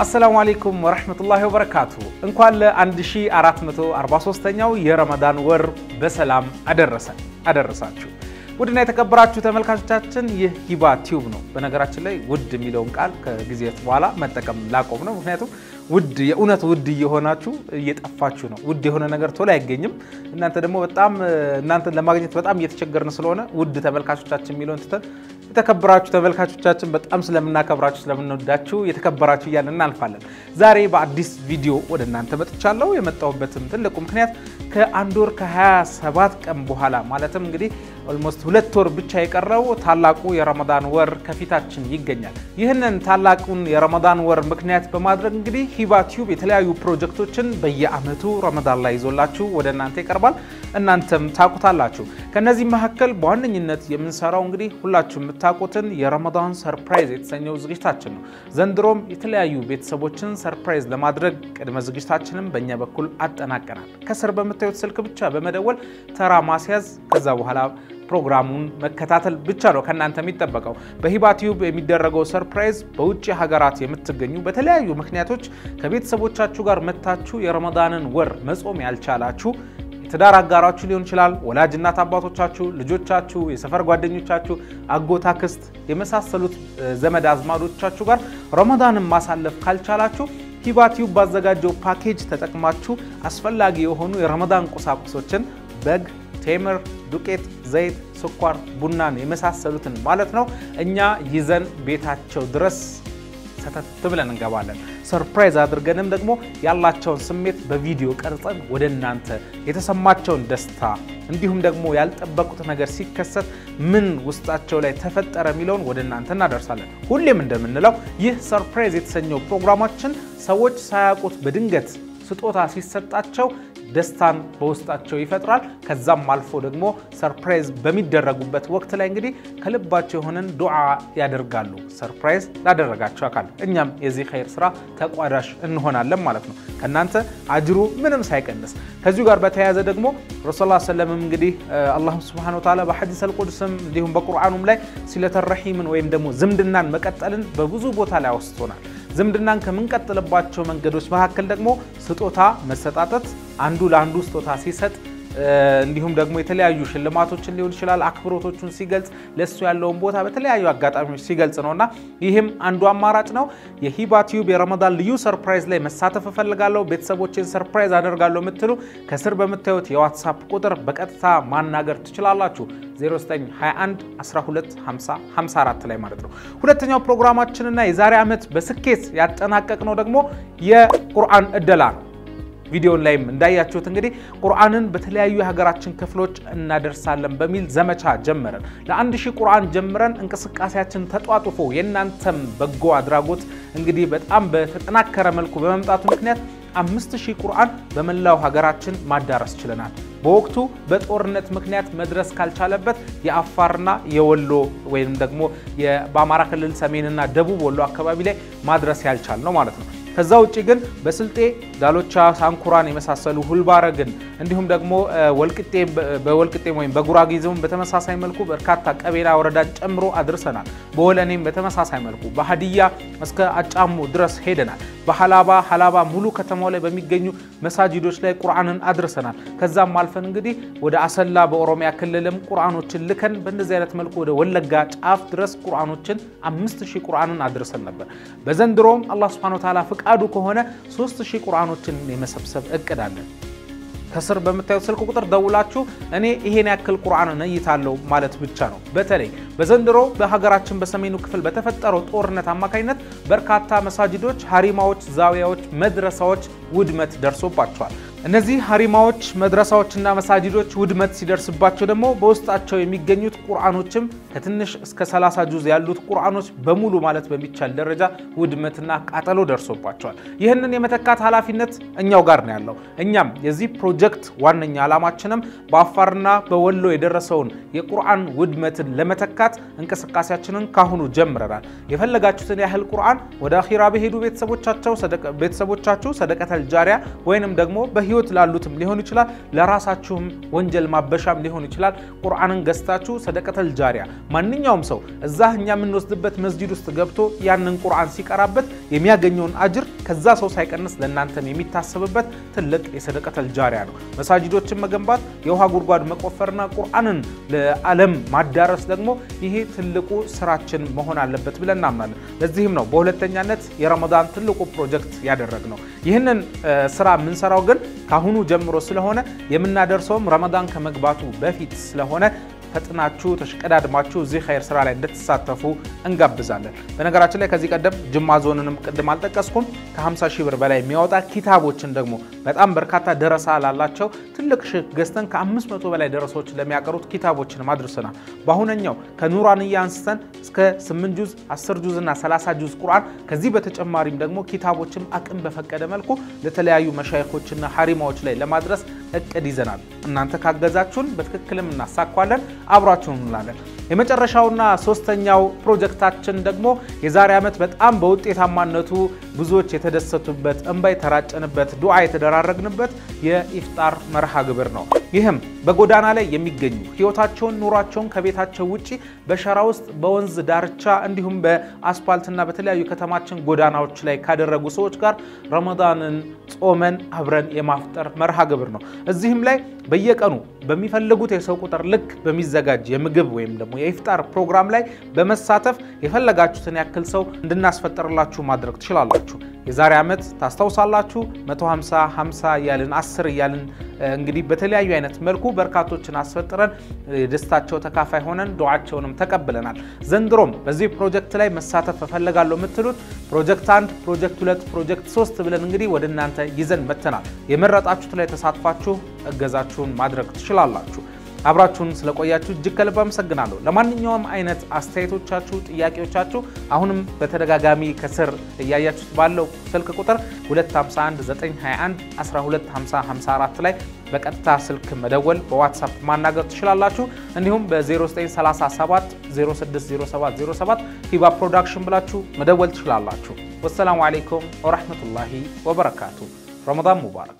አሰላሙ አሌይኩም ወረህመቱላሂ ወበረካቱ። እንኳን ለ1443ኛው የረመዳን ወር በሰላም አደረሰን አደረሳችሁ። ውድና የተከበራችሁ ተመልካቾቻችን ይህ ሂባ ቲዩብ ነው። በነገራችን ላይ ውድ የሚለውን ቃል ከጊዜት በኋላ መጠቀም ላቆም ነው። ምክንያቱም ውድ የእውነት ውድ እየሆናችሁ እየጠፋችሁ ነው። ውድ የሆነ ነገር ቶሎ አይገኝም። እናንተ ደግሞ በጣም እናንተን ለማግኘት በጣም እየተቸገርን ስለሆነ ውድ ተመልካቾቻችን የሚለውን ትተን የተከበራችሁ ተመልካቾቻችን በጣም ስለምናከብራችሁ ስለምንወዳችሁ የተከበራችሁ እያለን እናልፋለን። ዛሬ በአዲስ ቪዲዮ ወደ እናንተ መጥቻለሁ። የመጣሁበትም ትልቁ ምክንያት ከአንድ ወር ከ27 ቀን በኋላ ማለትም እንግዲህ almost ሁለት ወር ብቻ የቀረው ታላቁ የረመዳን ወር ከፊታችን ይገኛል። ይህንን ታላቁን የረመዳን ወር ምክንያት በማድረግ እንግዲህ ሂባ ቲዩብ የተለያዩ ፕሮጀክቶችን በየአመቱ ረመዳን ላይ ይዞላችሁ ወደ እናንተ ይቀርባል። እናንተም ታውቁታላችሁ። ከነዚህ መካከል በዋነኝነት የምንሰራው እንግዲህ ሁላችሁ የምታውቁትን የረመዳን surprise የተሰኘው ዝግጅታችን ነው። ዘንድሮም የተለያዩ ቤተሰቦችን surprise ለማድረግ ቅድመ ዝግጅታችንም በእኛ በኩል አጠናቀናል። ከስር በምታዩት ስልክ ብቻ በመደወል ተራ ማስያዝ ከዛ በኋላ ፕሮግራሙን መከታተል ብቻ ነው ከእናንተ የሚጠበቀው። በሂባ ቲዩብ የሚደረገው surprise በውጭ ሀገራት የምትገኙ በተለያዩ ምክንያቶች ከቤተሰቦቻችሁ ጋር መታችሁ የረመዳንን ወር መጾም ያልቻላችሁ የትዳር አጋራችሁ ሊሆን ይችላል፣ ወላጅ እናት አባቶቻችሁ፣ ልጆቻችሁ፣ የሰፈር ጓደኞቻችሁ፣ አጎት፣ አክስት የመሳሰሉት ዘመድ አዝማዶቻችሁ ጋር ረመዳንን ማሳለፍ ካልቻላችሁ ሂባ ቲዩብ ባዘጋጀው ፓኬጅ ተጠቅማችሁ አስፈላጊ የሆኑ የረመዳን ቁሳቁሶችን በግ ቴምር፣ ዱቄት፣ ዘይት፣ ስኳር፣ ቡናን የመሳሰሉትን ማለት ነው እኛ ይዘን ቤታቸው ድረስ ሰተት ብለን እንገባለን። surprise አድርገንም ደግሞ ያላቸውን ስሜት በቪዲዮ ቀርጸን ወደ እናንተ የተሰማቸውን ደስታ እንዲሁም ደግሞ ያልጠበቁት ነገር ሲከሰት ምን ውስጣቸው ላይ ተፈጠረ የሚለውን ወደ እናንተ እናደርሳለን። ሁሌም እንደምንለው ይህ surprise የተሰኘው ፕሮግራማችን ሰዎች ሳያውቁት በድንገት ስጦታ ሲሰጣቸው ደስታን በውስጣቸው ይፈጥራል። ከዛም አልፎ ደግሞ surprise በሚደረጉበት ወቅት ላይ እንግዲህ ከልባቸው የሆነን ዱዓ ያደርጋሉ። surprise ላደረጋቸው አካል እኛም የዚህ ኸይር ስራ ተቋዳሽ እንሆናለን ማለት ነው፣ ከእናንተ አጅሩ ምንም ሳይቀንስ። ከዚሁ ጋር በተያያዘ ደግሞ ረሱል ሰለምም እንግዲህ الله سبحانه وتعالى በሐዲስ አልቁድስም እንዲሁም በቁርአኑም ላይ صلة الرحم ን ወይም ደግሞ ዝምድናን መቀጠልን በብዙ ቦታ ላይ አውስቶናል። ዝምድናን ከምንቀጥልባቸው መንገዶች መካከል ደግሞ ስጦታ መሰጣጠት አንዱ ለአንዱ ስጦታ ሲሰጥ እንዲሁም ደግሞ የተለያዩ ሽልማቶችን ሊሆን ይችላል አክብሮቶቹን ሲገልጽ ለእሱ ያለውን ቦታ በተለያዩ አጋጣሚዎች ሲገልጽ ነው እና ይህም አንዱ አማራጭ ነው። የሂባ ቲዩብ የረመዳን ልዩ surprise ላይ መሳተፍ እፈልጋለሁ፣ ቤተሰቦችን surprise አደርጋለሁ የምትሉ ከስር በምታዩት የ WhatsApp ቁጥር በቀጥታ ማናገር ትችላላችሁ 0921 12 50 54 ላይ ማለት ነው። ሁለተኛው ፕሮግራማችንና የዛሬ ዓመት በስኬት ያጠናቀቅነው ደግሞ የቁርአን እደላ ነው። ቪዲዮን ላይም እንዳያችሁት እንግዲህ ቁርአንን በተለያዩ የሀገራችን ክፍሎች እናደርሳለን በሚል ዘመቻ ጀመረን። ለአንድ ሺህ ቁርአን ጀምረን እንቅስቃሴያችን ተጧጡፎ የእናንተም በጎ አድራጎት እንግዲህ በጣም በተጠናከረ መልኩ በመምጣቱ ምክንያት አምስት ሺህ ቁርአን በመላው ሀገራችን ማዳረስ ችለናል። በወቅቱ በጦርነት ምክንያት መድረስ ካልቻለበት የአፋርና የወሎ ወይም ደግሞ በአማራ ክልል ሰሜንና ደቡብ ወሎ አካባቢ ላይ ማድረስ ያልቻል ነው ማለት ነው። ከዛ ውጭ ግን በስልጤ ዳሎቻ፣ ሳንኩራን የመሳሰሉ ሁልባረግን እንዲሁም ደግሞ ወልቅጤ በወልቅጤም ወይም በጉራጌ ዞን በተመሳሳይ መልኩ በርካታ ቀቤና ወረዳን ጨምሮ አድርሰናል። በወለኔም በተመሳሳይ መልኩ በሀዲያ እስከ አጫሞ ድረስ ሄደናል። በሀላባ ሀላባ ሙሉ ከተማው ላይ በሚገኙ መሳጅዶች ላይ ቁርአንን አድርሰናል። ከዛም አልፈን እንግዲህ ወደ አሰላ በኦሮሚያ ክልልም ቁርአኖችን ልከን በእንደዚህ አይነት መልኩ ወደ ወለጋ ጫፍ ድረስ ቁርአኖችን አምስት ሺህ ቁርአንን አድርሰን ነበር። በዘንድሮም አላህ ሱብሓነሁ ወተዓላ ፍቃዱ ከሆነ ሶስት ሺህ ቁርአኖችን የመሰብሰብ እቅድ አለን። ከስር በምታዩት ስልክ ቁጥር ደውላችሁ እኔ ይሄን ያክል ቁርአን እይታለሁ ማለት ብቻ ነው። በተለይ በዘንድሮ በሀገራችን በሰሜኑ ክፍል በተፈጠረው ጦርነት አማካኝነት በርካታ መሳጅዶች፣ ሀሪማዎች፣ ዛዊያዎች፣ መድረሳዎች ውድመት ደርሶባቸዋል። እነዚህ ሀሪማዎች መድረሳዎችና መሳጅዶች ውድመት ሲደርስባቸው ደግሞ በውስጣቸው የሚገኙት ቁርአኖችም ከትንሽ እስከ 30 ጁዝ ያሉት ቁርአኖች በሙሉ ማለት በሚቻል ደረጃ ውድመትና ቃጠሎ ደርሶባቸዋል። ይህንን የመተካት ኃላፊነት እኛው ጋር ነው ያለው። እኛም የዚህ ፕሮጀክት ዋነኛ ዓላማችንም በአፋርና በወሎ የደረሰውን የቁርአን ውድመትን ለመተካት እንቅስቃሴያችንን ካሁኑ ጀምረናል። የፈለጋችሁትን ያህል ቁርአን ወደ አኺራ በሄዱ ቤተሰቦቻችሁ ሰደቀተል ጃሪያ ወይንም ደግሞ በህይወት በህይወት ላሉትም ሊሆን ይችላል፣ ለራሳችሁም ወንጀል ማበሻም ሊሆን ይችላል። ቁርአንን ገዝታችሁ ሰደቀተል ጃሪያ ማንኛውም ሰው እዛ እኛ የምንወስድበት መስጂድ ውስጥ ገብቶ ያንን ቁርአን ሲቀራበት የሚያገኘውን አጅር ከዛ ሰው ሳይቀንስ ለእናንተም የሚታሰብበት ትልቅ የሰደቀተል ጃሪያ ነው። መሳጅዶችን መገንባት፣ የውሃ ጉድጓድ መቆፈርና ቁርአንን ለዓለም ማዳረስ ደግሞ ይሄ ትልቁ ስራችን መሆን አለበት ብለን እናምናለን። ለዚህም ነው በሁለተኛነት የረመዳን ትልቁ ፕሮጀክት ያደረግ ነው። ይህንን ስራ የምንሰራው ግን ከአሁኑ ጀምሮ ስለሆነ የምናደርሰውም ረመዳን ከመግባቱ በፊት ስለሆነ ፈጥናችሁ ተሽቀዳድማችሁ እዚህ ኸይር ስራ ላይ እንድትሳተፉ እንጋብዛለን። በነገራችን ላይ ከዚህ ቀደም ጅማ ዞንንም ቅድም አልጠቀስኩም ከ50 ሺህ ብር በላይ የሚያወጣ ኪታቦችን ደግሞ በጣም በርካታ ደረሳ ላላቸው ትልቅ ሽ ገዝተን ከ500 በላይ ደረሶች ለሚያቀሩት ኪታቦችን አድርሰናል። በአሁነኛው ከኑራንያ አንስተን እስከ 8 ጁዝ 10 ጁዝ እና 30 ጁዝ ቁርአን ከዚህ በተጨማሪም ደግሞ ኪታቦችን አቅም በፈቀደ መልኩ ለተለያዩ መሻይኮችና ሀሪማዎች ላይ ለማድረስ እቅድ ይዘናል። እናንተ ካገዛችሁን በትክክልም እናሳኳለን። አብሯችሁን እንላለን። የመጨረሻውና ሶስተኛው ፕሮጀክታችን ደግሞ የዛሬ ዓመት በጣም በውጤታማነቱ ብዙዎች የተደሰቱበት እንባ የተራጨንበት ዱዓ የተደራረግንበት የኢፍጣር መርሃ ግብር ነው። ይህም በጎዳና ላይ የሚገኙ ህይወታቸውን ኑሯቸውን ከቤታቸው ውጭ በሸራ ውስጥ በወንዝ ዳርቻ እንዲሁም በአስፓልትና በተለያዩ ከተማችን ጎዳናዎች ላይ ካደረጉ ሰዎች ጋር ረመዳንን ጾመን አብረን የማፍጠር መርሃ ግብር ነው። እዚህም ላይ በየቀኑ በሚፈልጉት የሰው ቁጥር ልክ በሚዘጋጅ የምግብ ወይም ደግሞ የኢፍጣር ፕሮግራም ላይ በመሳተፍ የፈለጋችሁትን ያክል ሰው እንድናስፈጥርላችሁ ማድረግ ትችላላችሁ። የዛሬ ዓመት ታስታውሳላችሁ 150 50 እያልን 10 እያልን እንግዲህ በተለያዩ አይነት መልኩ በርካቶችን አስፈጥረን የደስታቸው ተካፋይ ሆነን ዱዓቸውንም ተቀብለናል። ዘንድሮም በዚህ ፕሮጀክት ላይ መሳተፍ እፈልጋለሁ የምትሉት ፕሮጀክት አንድ፣ ፕሮጀክት ሁለት፣ ፕሮጀክት ሶስት ብለን እንግዲህ ወደ እናንተ ይዘን መጥተናል። የመረጣችሁት ላይ ተሳትፋችሁ እገዛችሁን ማድረግ ትችላላችሁ። አብራችሁን ስለቆያችሁ እጅግ ከልብ አመሰግናለሁ። ለማንኛውም አይነት አስተያየቶቻችሁ፣ ጥያቄዎቻችሁ አሁንም በተደጋጋሚ ከስር እያያችሁት ባለው ስልክ ቁጥር 2519211254 ላይ በቀጥታ ስልክ መደወል በ WhatsApp ማናገር ትችላላችሁ። እንዲሁም በ0937 060707 ሂባ ፕሮዳክሽን ብላችሁ መደወል ትችላላችሁ። والسلام عليكم ورحمة الله وبركاته። رمضان مبارك።